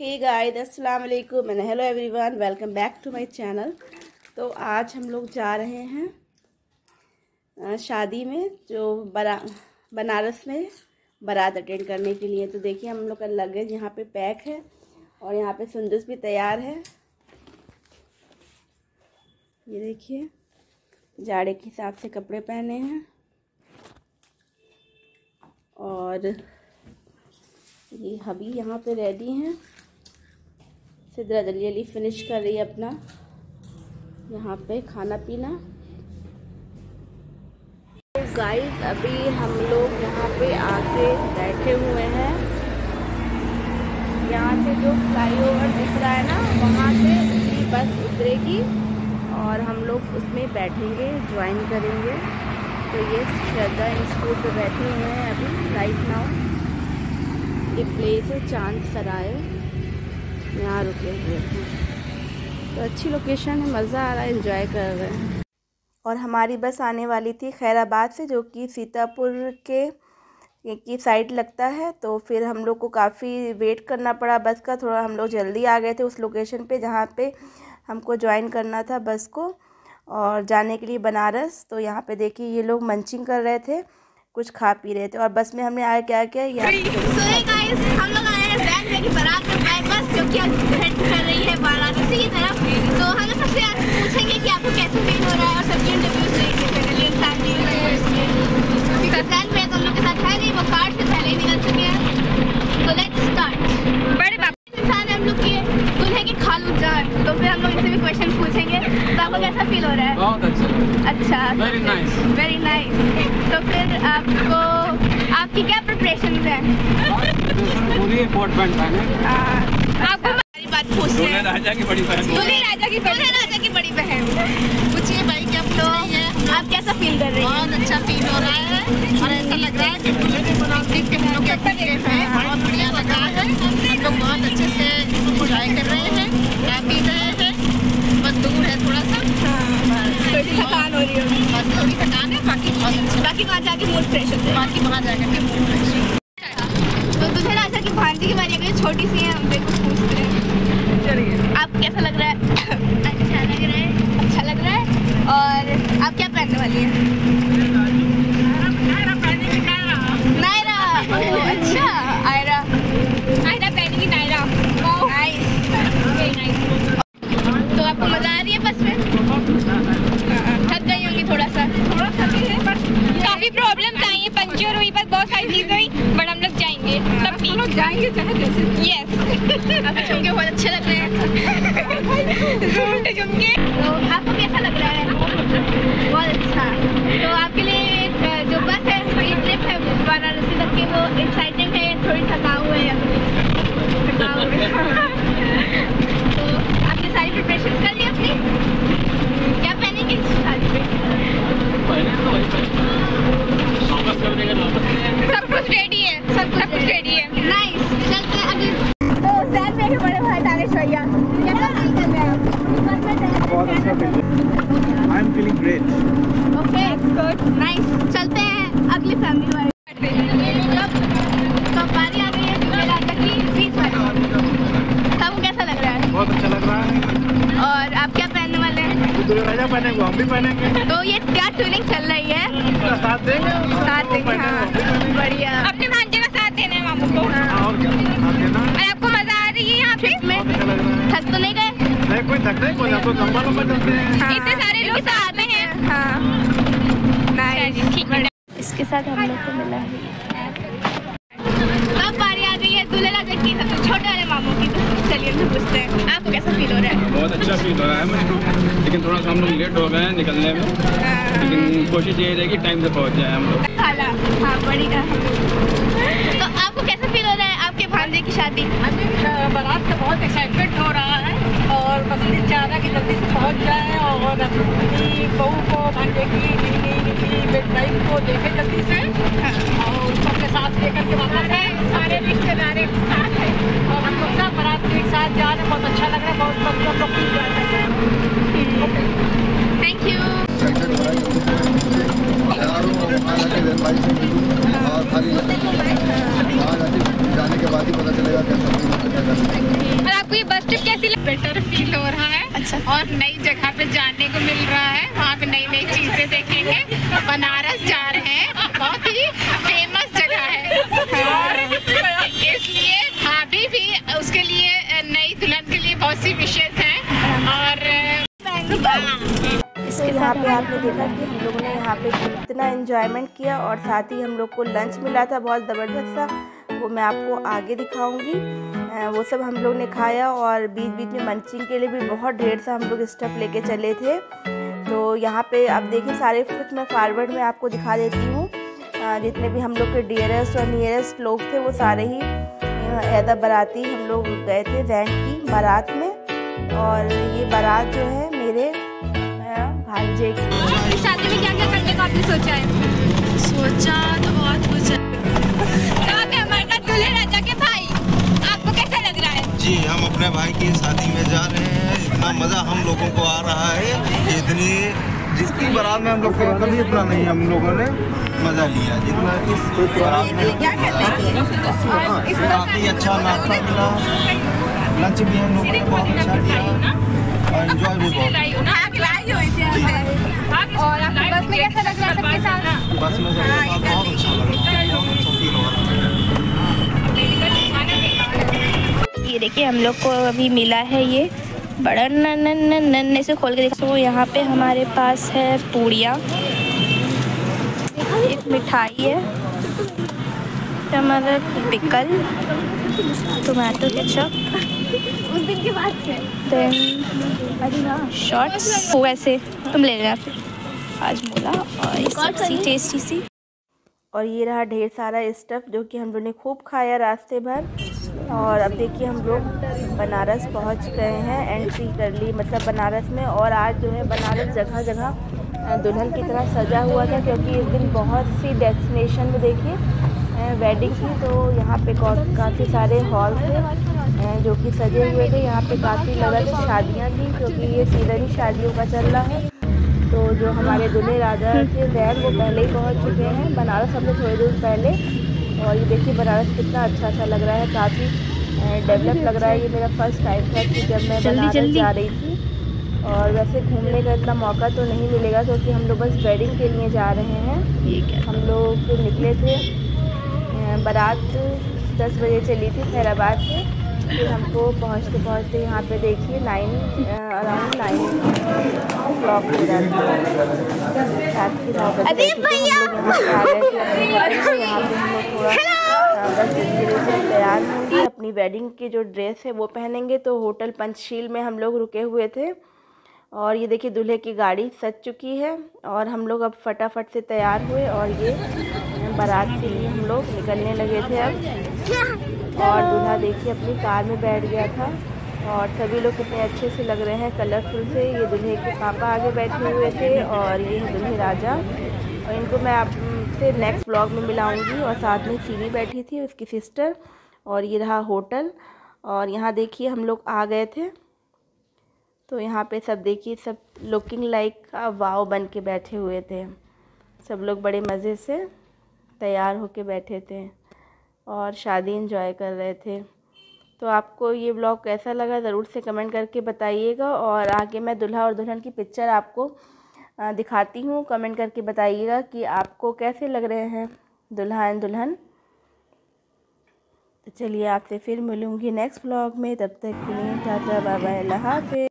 हे guys अस्सलाम वालेकुम and hello everyone welcome back to my channel तो आज हम लोग जा रहे हैं शादी में जो बरा, बनारस में बारात अटेंड करने के लिए। तो देखिए हम लोग का लगेज यहाँ पे पैक है और यहाँ पे सुंदस भी तैयार है। ये देखिए, जाड़े के हिसाब से कपड़े पहने हैं और ये हबी यहाँ पे रेडी हैं। सिद्रा जल्दी जल्दी फिनिश कर रही है अपना। यहाँ पे खाना पीना। गाइस अभी हम लोग यहाँ पे आके बैठे हुए हैं। यहाँ से जो फ्लाईओवर दिख रहा है ना, वहाँ से उसकी बस उतरेगी और हम लोग उसमें बैठेंगे ज्वाइन करेंगे। तो ये श्रद्धा इंस्टीट्यूट पे बैठे हुए हैं अभी राइट नाउ ये प्लेस है चाँद सराय यहाँ रुके हुए हैं। तो अच्छी लोकेशन है मज़ा आ रहा है इन्जॉय कर रहे हैं। और हमारी बस आने वाली थी खैराबाद से जो कि सीतापुर के की साइड लगता है। तो फिर हम लोग को काफ़ी वेट करना पड़ा बस का। थोड़ा हम लोग जल्दी आ गए थे उस लोकेशन पे जहाँ पे हमको ज्वाइन करना था बस को। और जाने के लिए बनारस तो यहाँ पे देखिए ये लोग मंचिंग कर रहे थे कुछ खा पी रहे थे। और बस में हमने आया क्या क्या? यहाँ हैं हेड कर रही है वाराणसी की तरफ़ तो हमें सबसे पूछेंगे कि आपको कैसे फील हो रहा है और सबकी इंटरव्यूज़ लेंगे फैमिली तो हम लोग के साथ है नहीं वो कार्ड से पहले ही निकल चुके हैं। तो लेट्स स्टार्ट बड़े बाप इंसान हम लोग की दुल्हे की खालू जान। तो फिर हम लोग इनसे भी क्वेश्चन पूछेंगे। तो आपको कैसा फील हो रहा है? बहुत अच्छा। अच्छा वेरी नाइस वेरी नाइस तो फिर आपको आपकी क्या प्रिपरेशन है? पूरी पैंट पहने आपको हमारी बात पूछते हैं। राजा की बड़ी बहन। राजा की दूल्हे राजा की बड़ी बहन। पूछिए भाई क्या तो आप कैसा फील कर रही हैं? बहुत अच्छा फील हो रहा है। और ऐसा लग रहा है कि दूल्हे की हम लोग हैं। बहुत बढ़िया लग रहा है। हम लोग बहुत अच्छे से इंजॉय कर रहे हैं। खा पी रहे हैं। बस दूर है थोड़ा सा। थोड़ी थकान हो रही होगी। बस थोड़ी थकान है बाकी बहुत अच्छा बाकी वहाँ जाके मूड फ्रेश होते हैं। बाकी वहाँ जाकर के मूड फ्रेश तो दूल्हे राजा की भांजी की बारी छोटी सी है हम देखो पूछते हैं चलिए आप कैसा लग रहा है अच्छा लग रहा है अच्छा लग रहा है और आप क्या पहनने वाली हैं? नायरा। अच्छा आयरा। आयरा पहनेगी नायरा। तो आपको मज़ा आ रही है बस में? थक गई होंगी थोड़ा सा थोड़ा थकी है काफ़ी प्रॉब्लम्स आई हैं पंचर हुई बस बहुत सारी चीज़ें हुई बट हम लोग जाएँगे। लोग जाएँगे चाहे जैसे। यस झुमके बहुत अच्छे लग रहे हैं। झुमके तो आपको कैसा लग रहा है? बहुत अच्छा। तो आपके लिए जो बस है ये ट्रिप है वाराणसी तक की वो एक्साइटिंग है थोड़ी थका थकाऊ है या थकाऊ है तो आपने सारी प्रिपरेशन कर ली अपनी क्या पहनेंगे इस शादी पे पहले तो वही पहने वापस कर देगा तो वापस ले जाएँगे सब कुछ रेडी है सब सब कुछ रेडी है नाइस चलते हैं अगले तो सैर में के बड़े भाई दानिश भैया कैसा फील कर रहे हैं बहुत अच्छा feel I am feeling great okay good nice चलते हैं अगली फैमिली वाले कब कब बारी आ गई है दूल्हे राजा की बीच वाली सबको कैसा लग रहा है बहुत अच्छा लग रहा है और आप क्या पहनने वाले हैं तो राजा पहनेंगे हम भी पहनेंगे। तो ये क्या ट्यूनिंग चल रही है? साथ देंगे साथ देंगे हाँ। बढ़िया। अपने भांजे का साथ देना है मामू को। हाँ, और क्या? साथ देना। और आपको मज़ा आ रही है यहाँ पे? में? अच्छा है। थक तो नहीं गए? नहीं कोई थक नहीं कोई आपको लंबा लंबा चलते हैं। इतने सारे लोग साथ में हैं। हाँ। नाइस ठीक है। इसके साथ हम लोग को मिला है। है दूल्हे की सबसे छोटे वाले मामू की तो चलिए उनसे पूछते हैं। आपको कैसा फील हो रहा है? बहुत अच्छा फील हो रहा है मुझे। लेकिन थोड़ा सा हम लोग लेट हो गए हैं निकलने में। लेकिन कोशिश यही रहेगी टाइम से पहुँच जाए हम लोग। खाला। हाँ बड़ी का। तो आपको कैसा फील हो रहा है? आपके भांजे की शादी? अभी बारात का बहुत एक्साइटमेंट हो रहा है और बस ये चाह रहा है कि जल्दी से पहुँच जाए और अपनी बहू को भांजे की निकली निकली बेट वाइफ को देखे जल्दी से। और सबके साथ लेकर के वापस आए। सारे रिश्तेदार आज आके जाने के बाद ही पता चलेगा कैसा है नहीं। आपको ये बस ट्रिप कैसी लगी बेटर फील हो रहा है। अच्छा। और नई जगह पे जाने को मिल रहा है। वहाँ पे नई नई चीज़ें देखेंगे। बनारस जा रहे तो यहाँ पे आपने देखा कि हम लोगों ने यहाँ पे कितना इन्जॉयमेंट किया और साथ ही हम लोग को लंच मिला था बहुत ज़बरदस्त सा। वो मैं आपको आगे दिखाऊँगी। वो सब हम लोग ने खाया और बीच बीच में मंचिंग के लिए भी बहुत ढेर सा हम लोग स्टफ़ लेके चले थे। तो यहाँ पे आप देखिए सारे कुछ मैं फॉरवर्ड में आपको दिखा देती हूँ। जितने भी हम लोग के डियरेस्ट और नियरेस्ट लोग थे वो सारे ही ऐदा बाराती हम लोग गए थे वैन की बारात में। और ये बारात जो है शादी में क्या क्या करने का आपने सोचा है? सोचा तो बहुत कुछ है। तो आप हमारे साथ दूल्हे राजा के भाई आपको कैसा लग रहा है? जी हम अपने भाई की शादी में जा रहे हैं। इतना मज़ा हम लोगों को आ रहा है। इतनी जिसकी बारात में हम लोग को कभी इतना नहीं हम लोगों ने मज़ा लिया। जितना इस बारात में काफ़ी अच्छा नाश्ता मिला। लंच भी हम लोगों ने बहुत अच्छा लिया ये देखिए, हम लोग को अभी मिला है ये बड़ा नन नन नन्ने से खोल के देखो तो यहाँ पे हमारे पास है पूड़ियाँ। एक मिठाई है, टमाटर, पिकल टमाटो केचप। उस दिन के बाद से देन शॉर्ट्स वैसे तुम ले लेना फिर। आज मोला और ये टेस्टी सी। और ये रहा ढेर सारा स्टफ़ जो कि हम लोग ने खूब खाया रास्ते भर। और अब देखिए हम लोग बनारस पहुँच गए हैं। एंट्री कर ली मतलब बनारस में। और आज जो है बनारस जगह जगह दुल्हन की तरह सजा हुआ था क्योंकि इस दिन बहुत सी डेस्टिनेशन में देखिए वेडिंग थी। तो यहाँ पे काफ़ी सारे हॉल थे। जो कि सजे हुए थे। यहाँ पे काफ़ी लगा कि शादियाँ थी क्योंकि ये सीज़न ही शादियों का चल रहा है। तो जो हमारे दूल्हे राजा थे वैन वो पहले ही पहुँच चुके हैं। बनारस हमने थोड़ी देर पहले। और ये देखिए बनारस कितना अच्छा अच्छा लग रहा है काफ़ी डेवलप लग रहा है। ये मेरा फ़र्स्ट टाइम था कि जब मैं बनारस जा रही थी। और वैसे घूमने का इतना मौका तो नहीं मिलेगा क्योंकि हम लोग बस वेडिंग के लिए जा रहे हैं। हम लोग निकले थे बारात दस बजे चली थी खैराबाद से। फिर हमको पहुँचते पहुँचते यहाँ पे देखिए नाइन अराउंड नाइन क्लॉक हो जाती है। की नौ बजे यहाँ पे हम लोग थोड़ा से तैयार होंगे अपनी वेडिंग की जो ड्रेस है वो पहनेंगे तो होटल पंचशील में हम लोग रुके हुए थे। और ये देखिए दूल्हे की गाड़ी सज चुकी है और हम लोग अब फटाफट से तैयार हुए और ये बारात के लिए हम लोग निकलने लगे थे अब। और दूल्हा देखिए अपनी कार में बैठ गया था और सभी लोग कितने अच्छे से लग रहे हैं कलरफुल से। ये दूल्हे के पापा आगे बैठे हुए थे और ये है दूल्हे राजा। और इनको मैं आपसे नेक्स्ट ब्लॉग में मिलाऊँगी और साथ में चीनी बैठी थी उसकी सिस्टर और ये रहा होटल। और यहाँ देखिए हम लोग आ गए थे। तो यहाँ पे सब देखिए, सब लुकिंग लाइक वाव बन के बैठे हुए थे। सब लोग बड़े मज़े से तैयार होके बैठे थे। और शादी इंजॉय कर रहे थे। तो आपको ये ब्लॉग कैसा लगा ज़रूर से कमेंट करके बताइएगा और आगे मैं दुल्हा और दुल्हन की पिक्चर आपको दिखाती हूँ। कमेंट करके बताइएगा कि आपको कैसे लग रहे हैं दुल्हा एंड दुल्हन। तो चलिए आपसे फिर मिलूँगी नेक्स्ट ब्लॉग में। तब तक के लिए टाटा अल्लाह हाफिज़